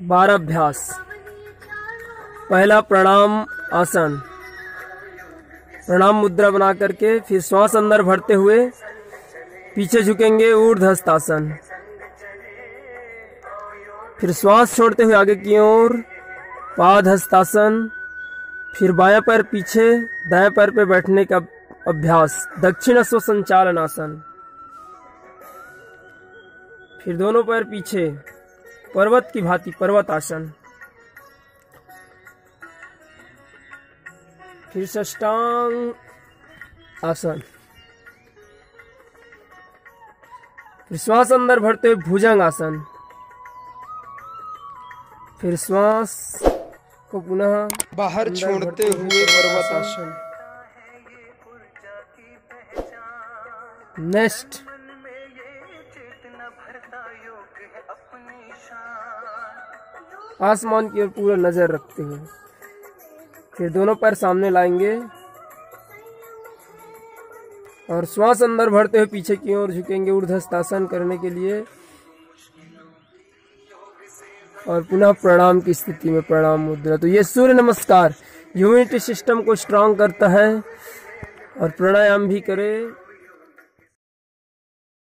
बारह अभ्यास पहला प्रणाम आसन। प्रणाम मुद्रा बना करके फिर श्वास अंदर भरते हुए पीछे झुकेंगे ऊर्ध्वस्तासन। फिर श्वास छोड़ते हुए आगे की ओर पाद हस्तासन फिर बाया पैर पीछे, दाएँ पैर पे बैठने का अभ्यास, दक्षिण स्व संचालन आसन फिर दोनों पैर पीछे पर्वत की भांति पर्वत आसन फिर षष्टांग आसन। फिर श्वास अंदर भरते हुए भुजंग आसन। फिर श्वास को पुनः बाहर छोड़ते हुए पर्वत आसन नेक्स्ट आसमान की ओर पूरा नज़र रखते हुए फिर दोनों पैर सामने लाएँगे और श्वास अंदर भरते हुए पीछे की ओर झुकेंगे ऊर्ध्वस्तासन करने के लिए और पुनः प्रणाम की स्थिति में प्रणाम मुद्रा। तो ये सूर्य नमस्कार ह्यूमिनिटी सिस्टम को स्ट्रांग करता है और प्राणायाम भी करें।